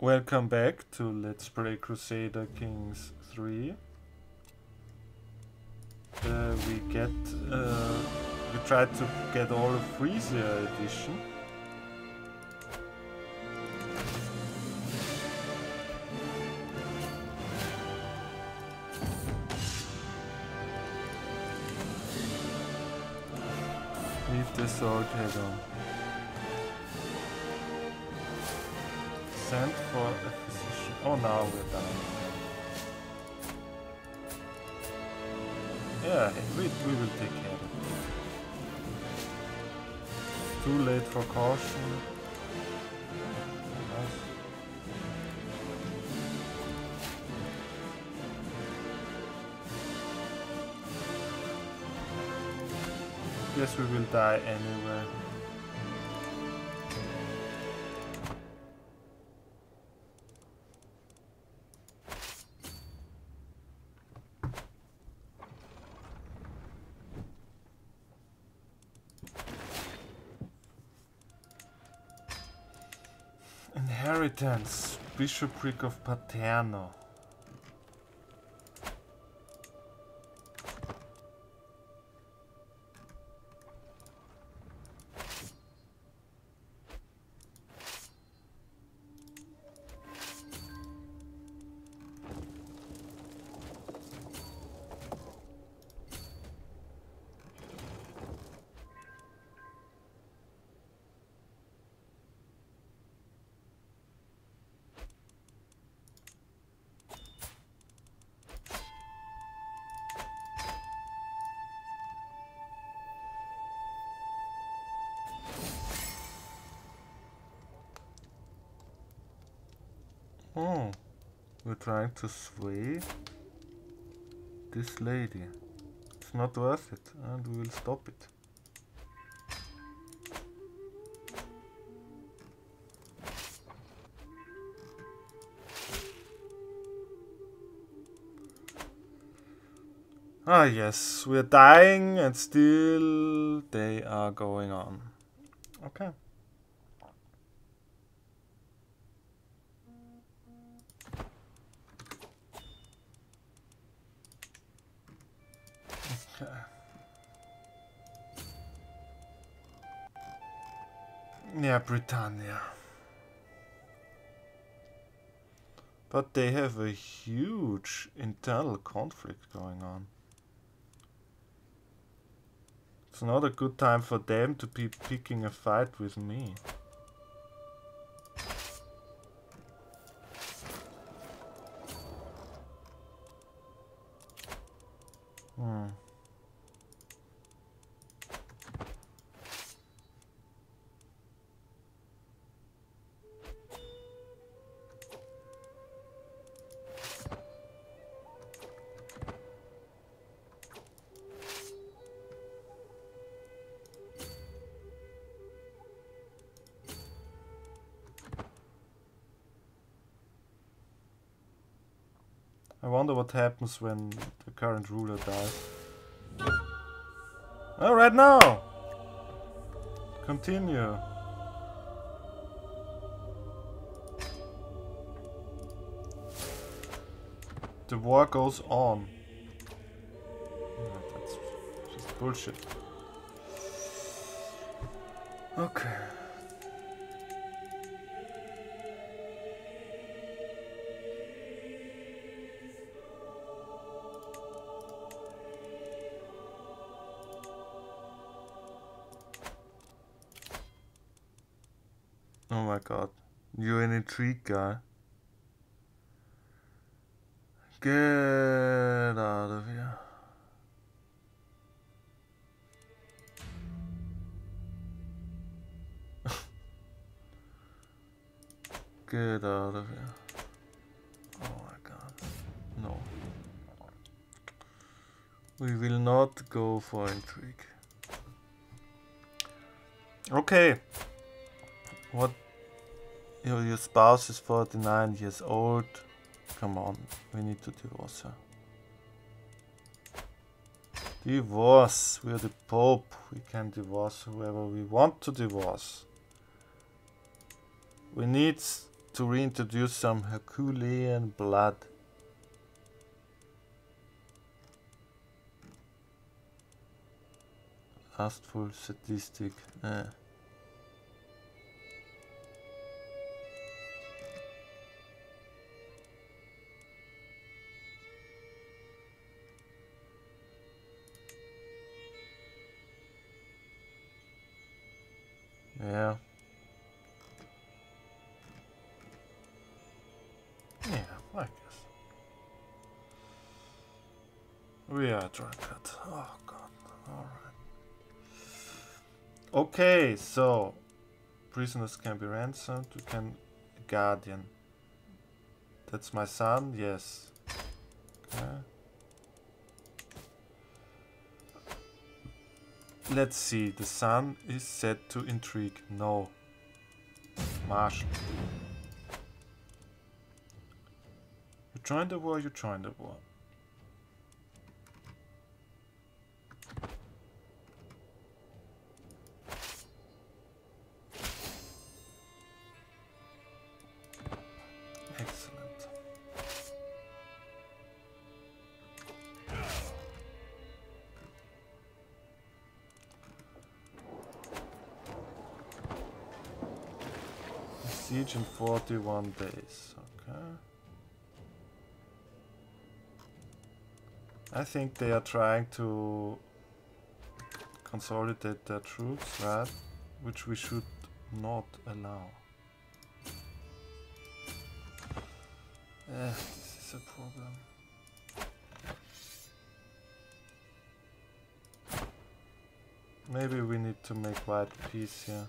Welcome back to Let's Play Crusader Kings 3. Uh, we get, uh, we tried to get all of Frisia edition. Leave the sword head on. For a physician. Oh, now we're done. Yeah, we, we will take care of it. Too late for caution. Yes, we will die anyway. Inheritance, Bishopric of Paterno. Oh, we're trying to sway this lady. It's not worth it, and we will stop it. Ah yes, we're dying and still they are going on. Okay. Britannia. But they have a huge internal conflict going on. It's not a good time for them to be picking a fight with me. Hmm. I wonder what happens when the current ruler dies. Oh, Alright now! Continue. The war goes on. That's just bullshit. Okay. My god. You're an intrigue guy. Get out of here. Get out of here. Oh my god. No. We will not go for intrigue. Okay. What your, your spouse is 49 years old. Come on, we need to divorce her. Divorce. We're the Pope. We can divorce whoever we want to divorce. We need to reintroduce some Herculean blood. Lustful sadistic. Eh. Yeah. Yeah, I guess. We are drunkard. Oh god. Alright. Okay, so prisoners can be ransomed. You can guardian. That's my son, yes. Okay. Let's see, the sun is set to intrigue. No. Marshal. You join the war, you join the war. Siege in 41 days. Okay. I think they are trying to consolidate their troops, right? Which we should not allow. Eh, this is a problem. Maybe we need to make white peace here.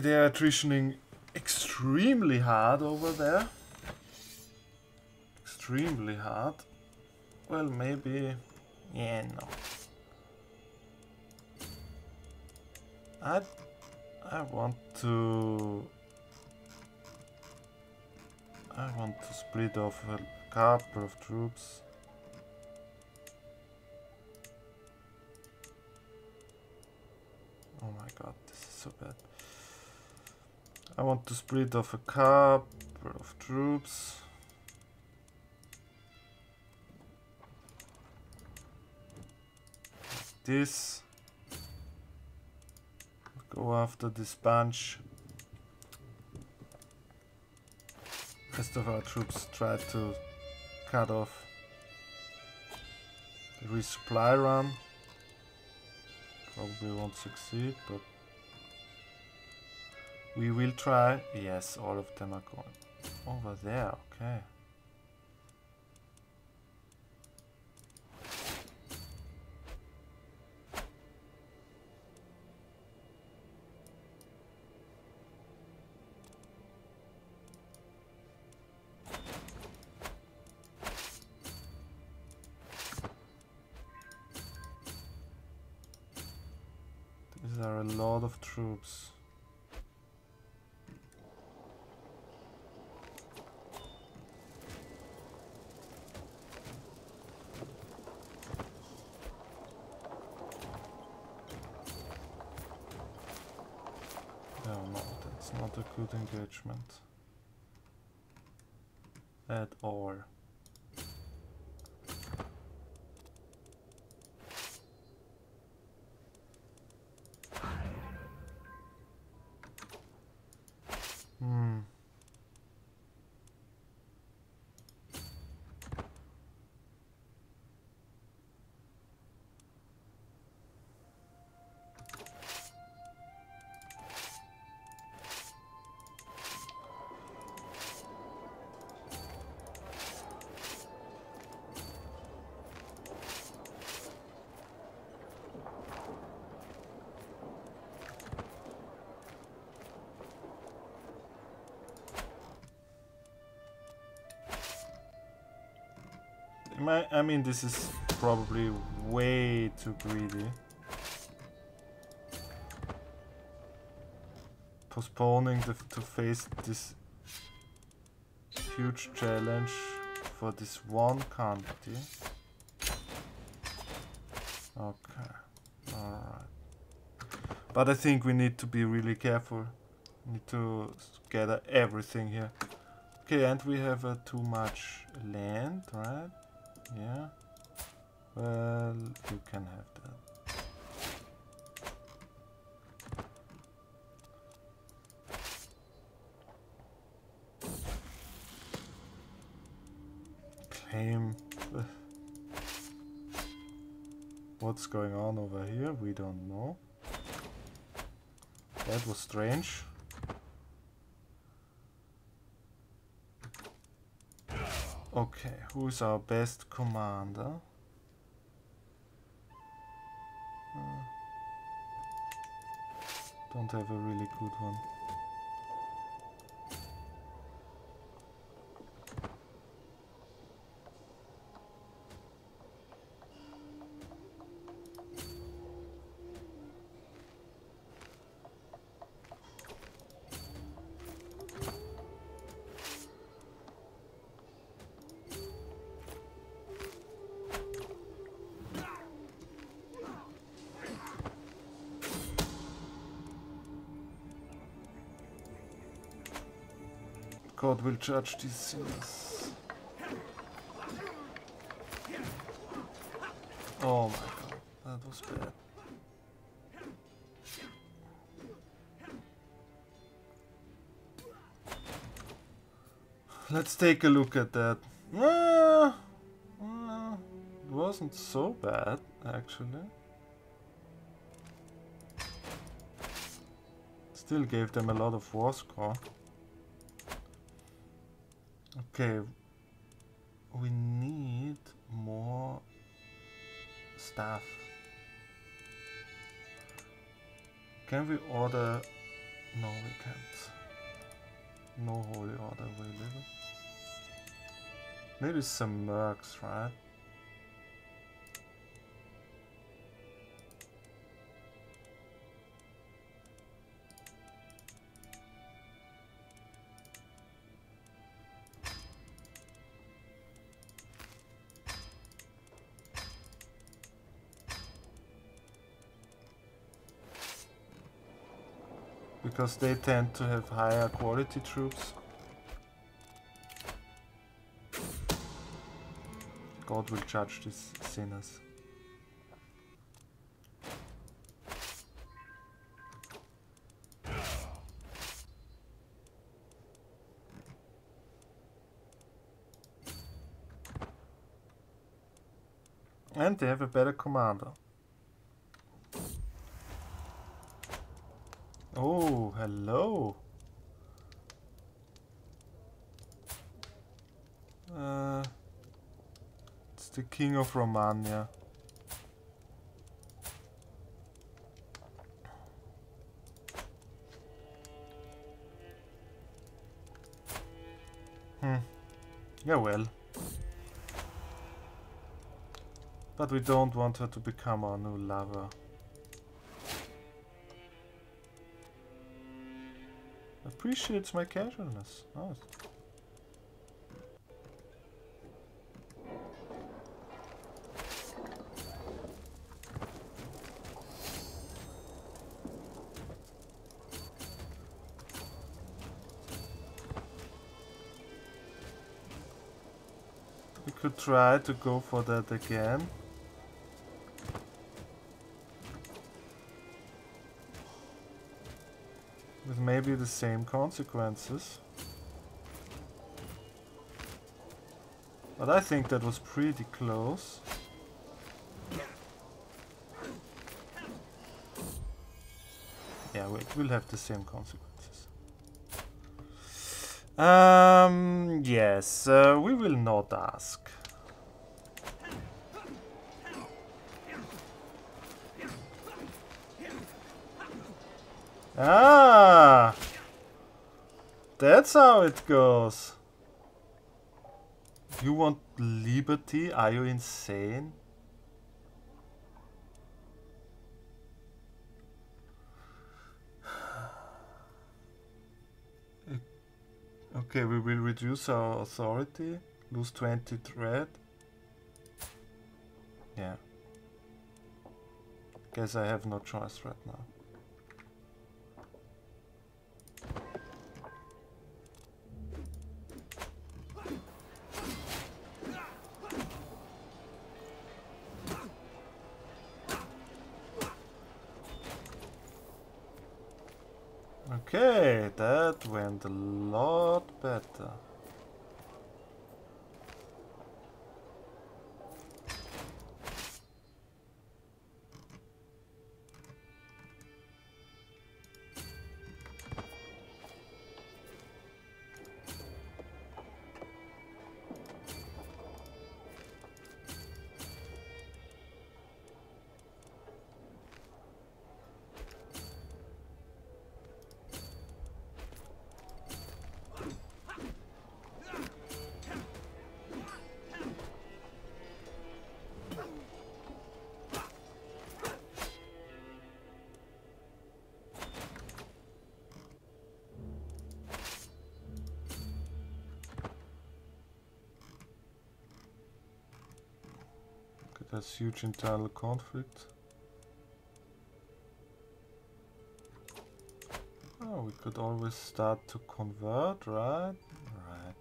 They are attritioning extremely hard over there. Extremely hard. Well, maybe... Yeah, no. I... I want to... I want to split off a couple of troops. Oh my god, this is so bad. I want to split off a couple of troops. This. Go after this bunch. Rest of our troops try to cut off the resupply run. Probably won't succeed, but we will try. Yes, all of them are going over there. Okay. Are a lot of troops. I, I mean, this is probably way too greedy. Postponing the, to face this huge challenge for this one county. Okay, alright. But I think we need to be really careful. Need to gather everything here. Okay, and we have uh, too much land, right? Yeah. Well, you can have that. Claim. What's going on over here? We don't know. That was strange. Okay, who's our best commander? Uh, don't have a really good one. God will judge these sinners. Oh my god, that was bad. Let's take a look at that. Uh, it wasn't so bad, actually. Still gave them a lot of war score. Okay. We need more stuff. Can we order? No, we can't. No holy order available. Maybe some mercs, right? Because they tend to have higher quality troops. God will judge these sinners. And they have a better commander. Oh, hello. Uh, it's the king of Romania. Hmm. Yeah, well. But we don't want her to become our new lover. Appreciates my casualness. Nice. We could try to go for that again. The same consequences. But I think that was pretty close. Yeah, it will have the same consequences. Um, yes, uh, we will not ask. Ah! That's how it goes. You want liberty? Are you insane? Okay, we will reduce our authority, lose 20 threat. Yeah. Guess I have no choice right now. Okay, that went a lot better. Huge internal conflict. Oh, we could always start to convert, right? Right.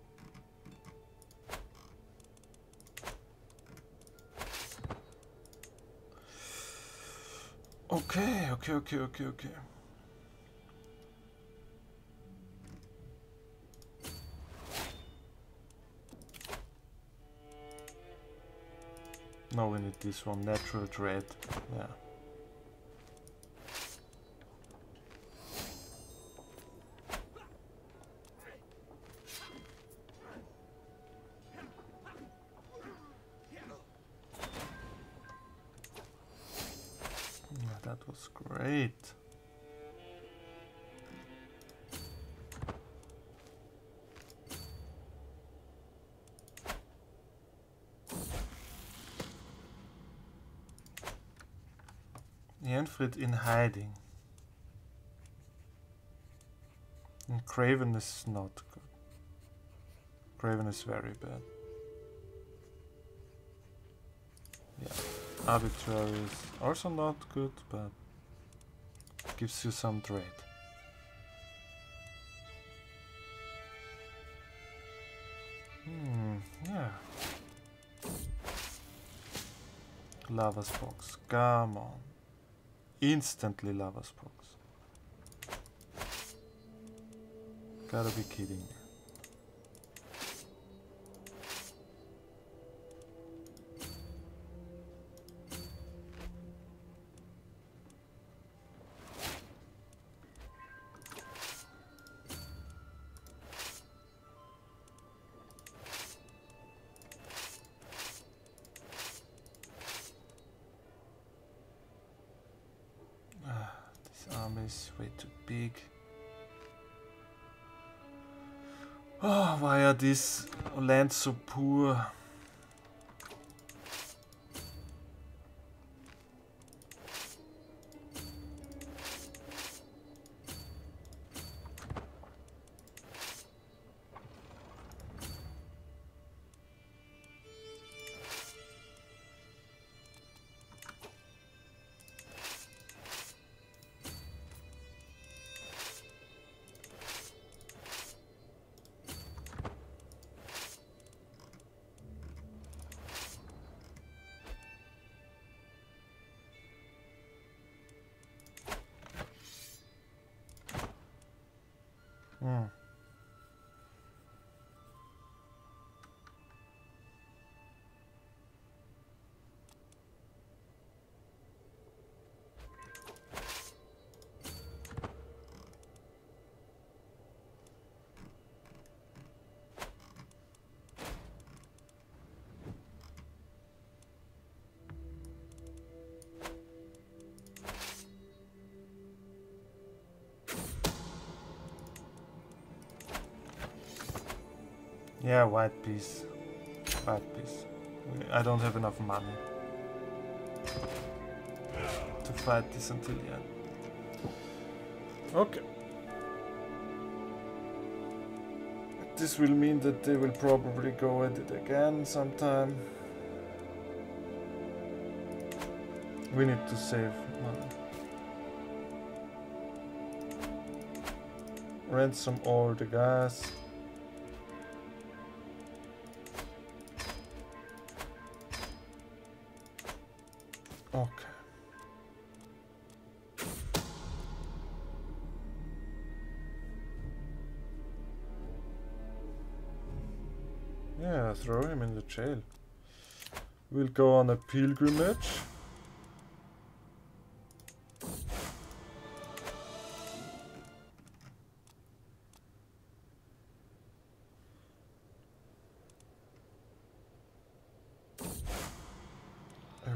Okay, okay, okay, okay, okay. Now we need this one, natural dread. Yeah. Yeah, that was great. Yenfrid in hiding. And Craven is not good. Craven is very bad. Yeah. Arbitrary is also not good, but gives you some trade. Hmm, yeah. Lover's Pox, come on. Instantly Lover's Pox. Gotta be kidding me. Oh, why are these lands so poor? Yeah, white peace. White peace. I don't have enough money to fight this until the end. Okay. This will mean that they will probably go at it again sometime. We need to save money. Ransom all the guys. Okay. Yeah, throw him in the jail. We'll go on a pilgrimage.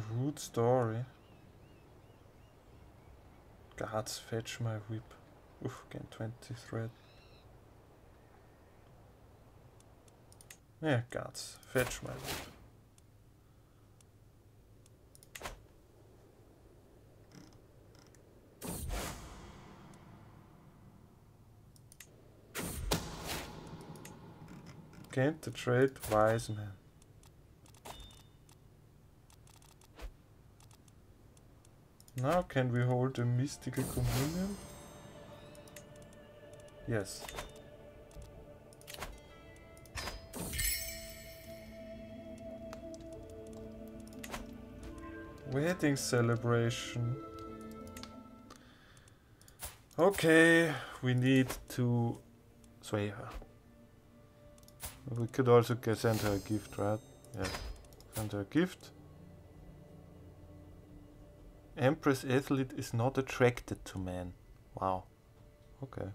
Rude story. Guards fetch my whip. Oof, gain 20 dread. Yeah, guards, fetch my whip. Can't the trade wise man. Now can we hold a mystical communion? Yes. Wedding celebration. Okay, we need to sway her. We could also send her a gift, right? Yes. Send her a gift. Empress Athlete is not attracted to men. Wow. Okay.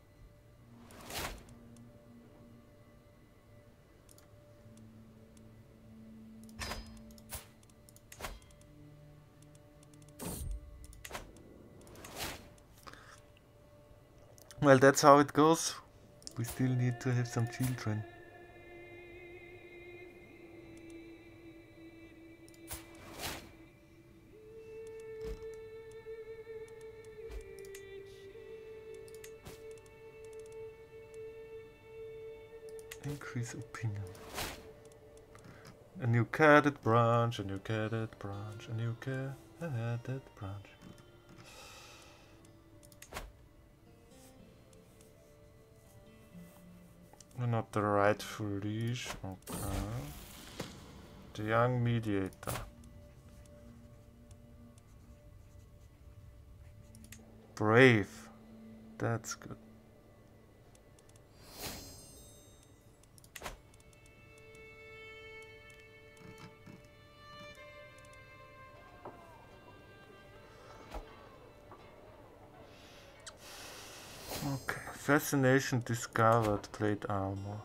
Well, that's how it goes. We still need to have some children. Increase opinion. A new cadet branch, a new cadet branch, a new cadet branch. Not the rightful liege. Okay. The young mediator. Brave. That's good. Fascination discovered plate armor.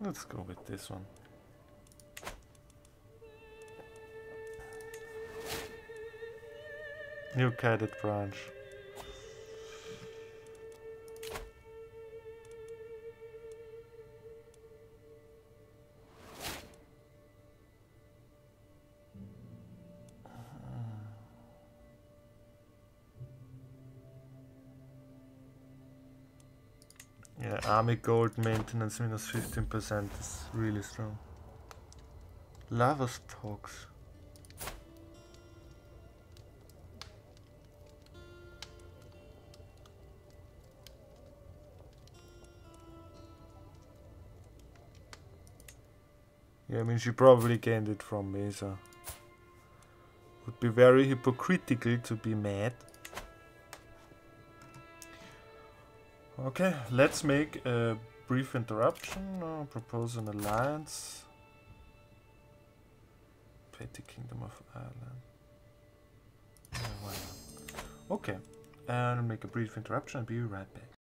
Let's go with this one. New cadet branch. Yeah, army gold maintenance minus 15% is really strong. Lover's Pox. Yeah, I mean she probably gained it from Mesa. Would be very hypocritical to be mad. Okay, let's make a brief interruption. Uh, propose an alliance. Petty Kingdom of Ireland. Okay, and make a brief interruption and be right back.